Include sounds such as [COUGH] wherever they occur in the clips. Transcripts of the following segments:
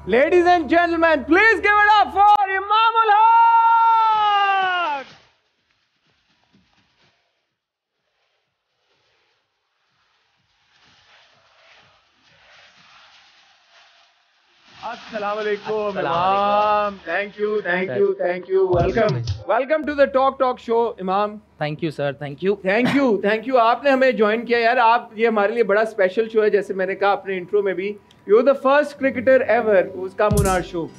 Ladies and gentlemen, please give it up for Imamul Haq! Assalamualaikum, Imam. Thank you, thank you, thank you. Welcome. Welcome to the Talk Talk Show, Imam. Thank you sir thank you thank you thank you आपने हमें join किया यार आप ये हमारे लिए बड़ा special show है जैसे मैंने कहा अपने इंट्रो में भी you the first cricketer ever उसका मुनार शो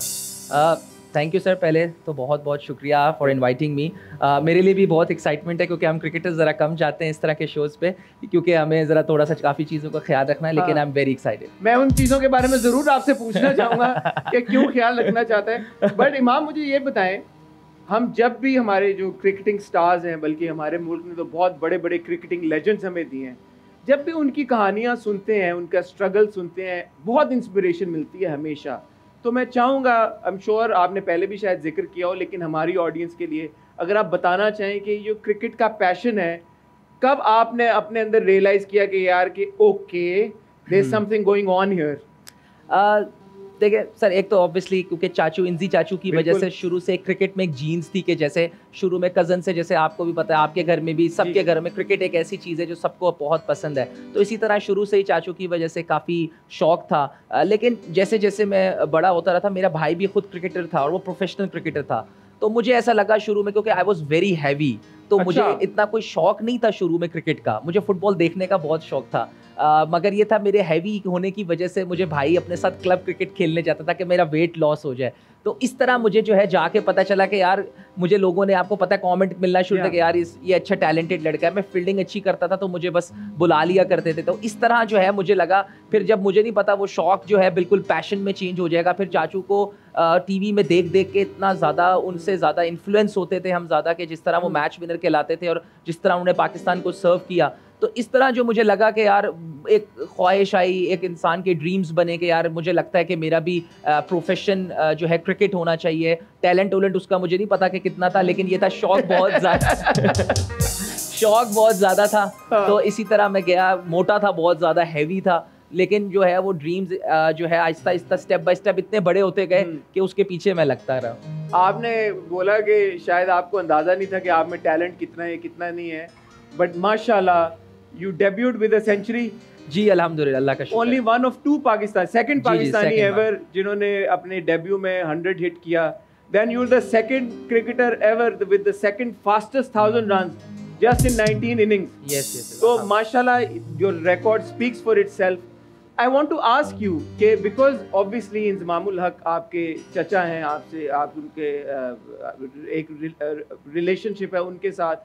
थैंक यू सर पहले तो बहुत बहुत शुक्रिया फॉर इनवाइटिंग मी मेरे लिए भी बहुत एक्साइटमेंट है क्योंकि हम क्रिकेटर्स ज़रा कम जाते हैं इस तरह के शोज़ पे क्योंकि हमें ज़रा थोड़ा सा काफ़ी चीज़ों का ख्याल रखना है लेकिन आई एम वेरी एक्साइटेड मैं उन चीज़ों के बारे में ज़रूर आपसे पूछना [LAUGHS] चाहूँगा कि क्यों ख्याल रखना चाहता है। बट इमाम मुझे ये बताएँ हम जब भी हमारे जो क्रिकेटिंग स्टार्स हैं बल्कि हमारे मुल्क ने तो बहुत बड़े बड़े क्रिकेटिंग लेजेंड्स हमें दिए हैं जब भी उनकी कहानियाँ सुनते हैं उनका स्ट्रगल सुनते हैं बहुत इंस्पिरेशन मिलती है हमेशा। तो मैं चाहूँगा आई एम श्योर आपने पहले भी शायद ज़िक्र किया हो लेकिन हमारी ऑडियंस के लिए अगर आप बताना चाहें कि जो क्रिकेट का पैशन है कब आपने अपने अंदर रियलाइज़ किया कि यार कि okay there something going on here देखिए सर एक तो ऑब्वियसली क्योंकि चाचू इंजी चाचू की वजह से शुरू से क्रिकेट में एक जीन्स थी कि जैसे शुरू में कज़न से जैसे आपको भी पता है आपके घर में भी सबके घर में क्रिकेट एक ऐसी चीज़ है जो सबको बहुत पसंद है। तो इसी तरह शुरू से ही चाचू की वजह से काफ़ी शौक था। लेकिन जैसे जैसे मैं बड़ा होता रहा था मेरा भाई भी खुद क्रिकेटर था और वो प्रोफेशनल क्रिकेटर था। तो मुझे ऐसा लगा शुरू में क्योंकि आई वॉज़ वेरी हैवी तो अच्छा। मुझे इतना कोई शौक नहीं था शुरू में क्रिकेट का। मुझे फुटबॉल देखने का बहुत शौक था। आ, मगर ये था मेरे हैवी होने की वजह से मुझे भाई अपने साथ क्लब क्रिकेट खेलने जाता था कि मेरा वेट लॉस हो जाए। तो इस तरह मुझे जो है जाके पता चला कि यार मुझे लोगों ने आपको पता है कमेंट मिलना शुरू था कि यार इस ये अच्छा टैलेंटेड लड़का है मैं फील्डिंग अच्छी करता था तो मुझे बस बुला लिया करते थे। तो इस तरह जो है मुझे लगा फिर जब मुझे नहीं पता वो शौक जो है बिल्कुल पैशन में चेंज हो जाएगा फिर चाचू को टीवी में देख देख के इतना ज़्यादा उनसे ज़्यादा इन्फ्लुएंस होते थे हम ज़्यादा कि जिस तरह वो मैच विनर के लाते थे और जिस तरह उन्होंने पाकिस्तान को सर्व किया। तो इस तरह जो मुझे लगा कि यार एक ख्वाहिश आई एक इंसान के ड्रीम्स बने कि यार मुझे लगता है कि मेरा भी प्रोफेशन जो है क्रिकेट होना चाहिए। टैलेंट वोलेंट उसका मुझे नहीं पता कि कितना था लेकिन ये था शौक बहुत ज़्यादा। [LAUGHS] शौक बहुत ज़्यादा था। हाँ। तो इसी तरह मैं गया मोटा था बहुत ज़्यादा हैवी था। लेकिन जो है वो ड्रीम्स जो है Aahista Aahista step by step इतने बड़े होते गए हम्म। कि उसके पीछे मैं लगता रहा। आपने बोला कि शायद आपको अंदाज़ा नहीं था कि आप में टैलेंट कितना है कितना नहीं है बट माशाल्लाह you debuted with a century जी अल्हम्दुलिल्लाह का only one of two Pakistan second Pakistani ever जिन्होंने अपने डेब्यू में 100 हिट किया। Then you the second cricketer ever with the second fastest 1000 runs just in 19 innings yes yes so mashallah your record speaks for itself I want to ask you के because obviously Inzamamul Haq आपके चचा हैं, आपसे, आप उनके एक relationship है उनके साथ।